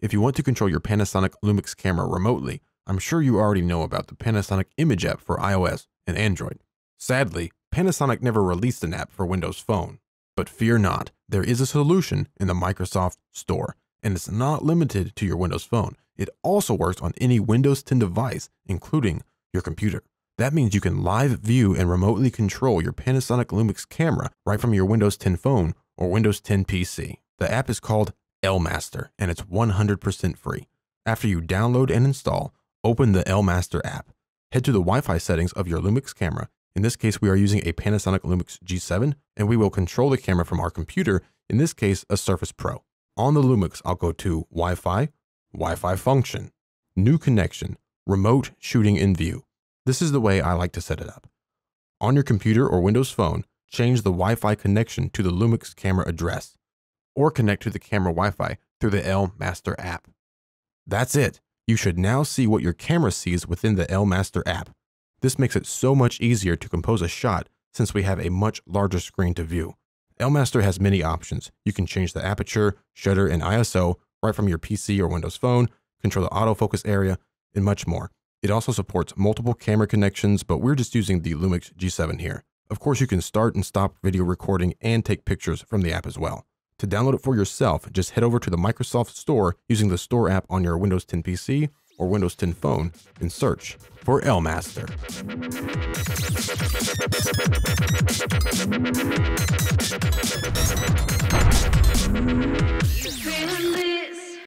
If you want to control your Panasonic Lumix camera remotely, I'm sure you already know about the Panasonic Image app for iOS and Android. Sadly, Panasonic never released an app for Windows Phone. But fear not, there is a solution in the Microsoft Store, and it's not limited to your Windows Phone. It also works on any Windows 10 device, including your computer. That means you can live view and remotely control your Panasonic Lumix camera right from your Windows 10 phone or Windows 10 PC. The app is called LMaster and it's 100% free. After you download and install, open the LMaster app. Head to the Wi-Fi settings of your Lumix camera. In this case, we are using a Panasonic Lumix G7 and we will control the camera from our computer, in this case, a Surface Pro. On the Lumix, I'll go to Wi-Fi, Wi-Fi function, new connection, remote shooting in view. This is the way I like to set it up. On your computer or Windows Phone, change the Wi-Fi connection to the Lumix camera address, or connect to the camera Wi-Fi through the LMaster app. That's it. You should now see what your camera sees within the LMaster app. This makes it so much easier to compose a shot since we have a much larger screen to view. LMaster has many options. You can change the aperture, shutter, and ISO right from your PC or Windows Phone, control the autofocus area, and much more. It also supports multiple camera connections, but we're just using the Lumix G7 here. Of course, you can start and stop video recording and take pictures from the app as well. To download it for yourself, just head over to the Microsoft Store using the Store app on your Windows 10 PC or Windows 10 phone and search for LMaster. Feeling